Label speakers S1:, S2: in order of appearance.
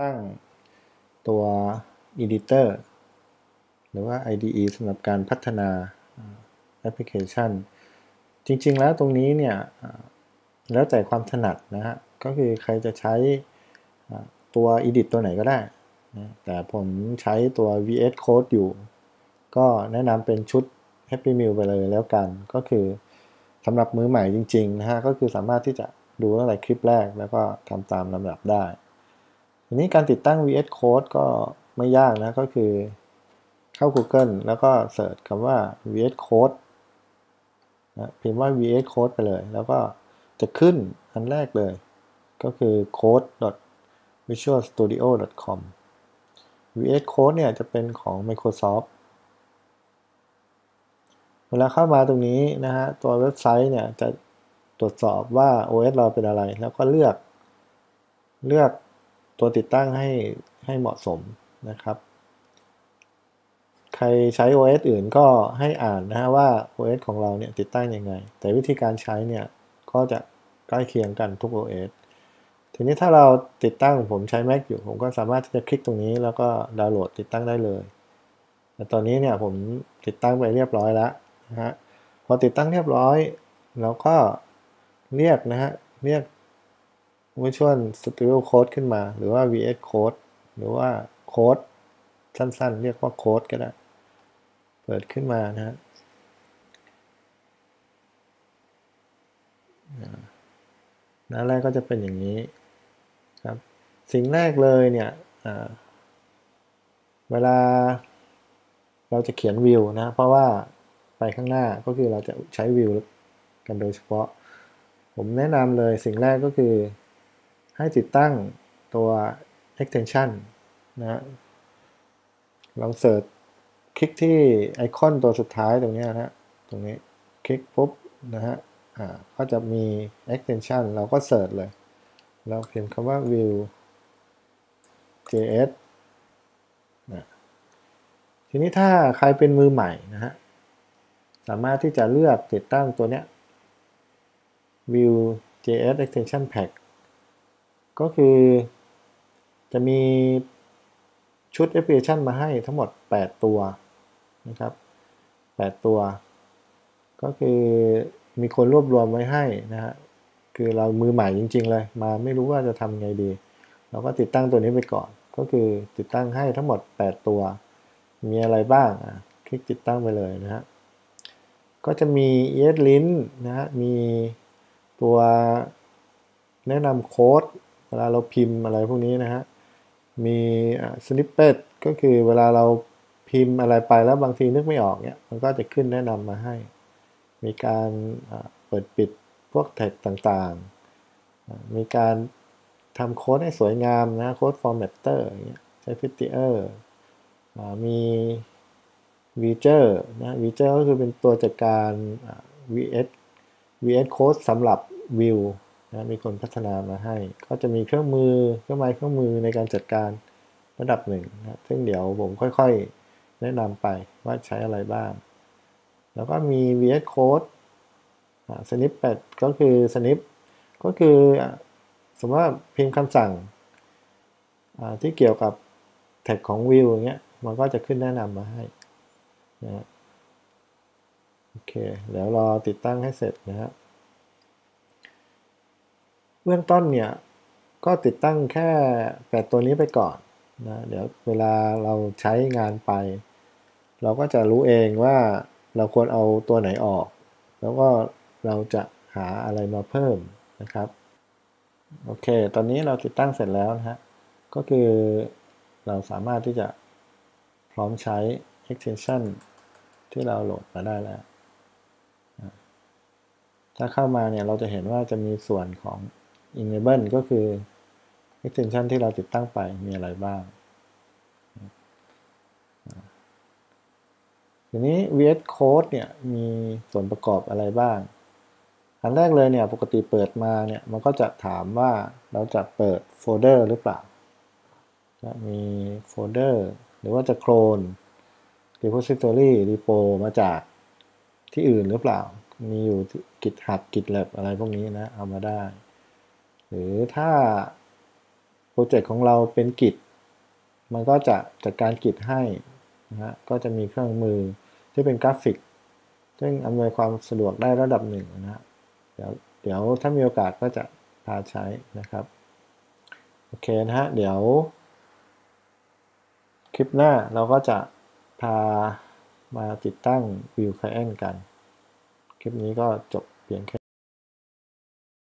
S1: ตั้งตัว Editor หรือว่า IDE สำหรับการพัฒนาแอปพลิเคชัน จริงๆแล้วตรงนี้เนี่ยแล้วแต่ความถนัดนะฮะ ก็คือใครจะใช้ตัว Edit ตัวไหนก็ได้นะแต่ผมใช้ตัว VS Code อยู่ ก็แนะนำเป็นชุด Happy Meal ไปเลยแล้วกัน ก็คือสำหรับมือใหม่จริงๆนะฮะ ก็คือสามารถที่จะดูตั้งแต่คลิปแรกแล้วก็ทำตามลำดับได้ ทีนี้การติดตั้ง VS Code ก็ไม่ยากนะก็คือเข้า Google แล้วก็เสิร์ชคำว่า VS Code นะพิมพ์ว่า VS Code ไปเลย แล้วก็จะขึ้นอันแรกเลย ก็คือ code.visualstudio.com VS Code เนี่ยจะเป็นของ Microsoft เวลาเข้ามาตรงนี้นะฮะตัวเว็บไซต์เนี่ยจะตรวจสอบว่า OS เราเป็นอะไร แล้วก็เลือก เลือก ตัวติดตั้งให้ให้เหมาะสมนะครับ ใครใช้ OS อื่นก็ให้อ่านนะฮะว่า OS ของเราเนี่ยติดตั้งยังไง แต่วิธีการใช้เนี่ยก็จะใกล้เคียงกันทุก OS ทีนี้ถ้าเราติดตั้งผมใช้ Mac อยู่ ผมก็สามารถที่จะคลิกตรงนี้แล้วก็ดาวน์โหลดติดตั้งได้เลยแต่ตอนนี้เนี่ยผมติดตั้งไปเรียบร้อยแล้วนะฮะพอติดตั้งเรียบร้อยเราก็เรียกนะฮะเรียก Visual Studio Code ขึ้นมา หรือว่า VS Code หรือว่าโค้ดสั้นๆ เรียกว่าโค้ดก็ได้ เปิดขึ้นมานะฮะหน้าแรกก็จะเป็นอย่างนี้ครับ สิ่งแรกเลยเนี่ยเวลาเราจะเขียนวิวนะ เพราะว่าไปข้างหน้าก็คือเราจะใช้วิวกันโดยเฉพาะ ผมแนะนำเลยสิ่งแรกก็คือ ให้ติดตั้งตัว extension นะลองเสิร์ชคลิกที่ไอคอนตัวสุดท้ายตรงนี้นะตรงนี้คลิกปุ๊บนะฮะอ่าก็จะมี extension เราก็เสิร์ชเลย เราพิมพ์คำว่า view js นะทีนี้ถ้าใครเป็นมือใหม่นะฮะสามารถที่จะเลือกติดตั้งตัวเนี้ย view js extension pack ก็คือจะมีชุดแอปพลิเคชันมาให้ทั้งหมด 8 ตัวนะครับ 8 ตัว ก็คือมีคนรวบรวมไว้ให้นะฮะคือเรามือใหม่จริง ๆ เลย มาไม่รู้ว่าจะทำไงดี เราก็ติดตั้งตัวนี้ไปก่อน ก็คือติดตั้งให้ทั้งหมด 8 ตัว มีอะไรบ้างอะคลิกติดตั้งไปเลยนะฮะก็จะมี ESLint นะฮะมีตัวแนะนำโค้ด วลาเราพิมพ์อะไรพวกนี้นะฮะ มี snippet ก็คือเวลาเราพิมพ์อะไรไปแล้วบางทีนึกไม่ออกเนี่ย มันก็จะขึ้นแนะนำมาให้ มีการเปิดปิดพวก tag ต่างๆ มีการทำโค้ดให้สวยงามนะ code formatter ใช้ Prettier มี Vetur นะ Vetur ก็คือเป็นตัวจัดการ VS VS Code สำหรับ Vue นะมีคนพัฒนามาให้ ก็จะมีเครื่องมือเครื่องไม้เครื่องมือในการจัดการระดับหนึ่งนะซึ่งเดี๋ยวผมค่อยๆ แนะนำไปว่าใช้อะไรบ้าง แล้วก็มี VS Code สนิปเป็ดก็คือสนิปก็คือสมมติว่าพิมพ์คำสั่งที่เกี่ยวกับแท็กของวิวอย่างเงี้ยมันก็จะขึ้นแนะนำมาให้นะโอเค เดี๋ยวรอติดตั้งให้เสร็จนะครับ เบื้องต้นเนี่ยก็ติดตั้งแค่แปดตัวนี้ไปก่อนนะเดี๋ยวเวลาเราใช้งานไป เราก็จะรู้เองว่าเราควรเอาตัวไหนออก แล้วก็เราจะหาอะไรมาเพิ่มนะครับโอเค ตอนนี้เราติดตั้งเสร็จแล้วนะฮะ ก็คือเราสามารถที่จะพร้อมใช้ extension ที่เราโหลดมาได้แล้ว ถ้าเข้ามาเนี่ยเราจะเห็นว่าจะมีส่วนของ enable ก็คือ extension ที่เราติดตั้งไปมีอะไรบ้าง ทีนี้ VS Code เนี่ยมีส่วนประกอบอะไรบ้าง อันแรกเลยเนี่ยปกติเปิดมาเนี่ยมันก็จะถามว่าเราจะเปิดโฟลเดอร์หรือเปล่า จะมีโฟลเดอร์หรือว่าจะโคลน repository repo มาจากที่อื่นหรือเปล่า มีอยู่ Git Hub GitLab อะไรพวกนี้นะ เอามาได้ หรือถ้าโปรเจกต์ของเราเป็น Git มันก็จะจัดการ Git ให้นะฮะก็จะมีเครื่องมือที่เป็นกราฟิก ซึ่งอำนวยความสะดวกได้ระดับหนึ่งนะฮะเดี๋ยวเดี๋ยวถ้ามีโอกาสก็จะพาใช้นะครับโอเคนะฮะเดี๋ยว คลิปหน้าเราก็จะพามาติดตั้ง View Client กัน คลิปนี้ก็จบเพียงแค่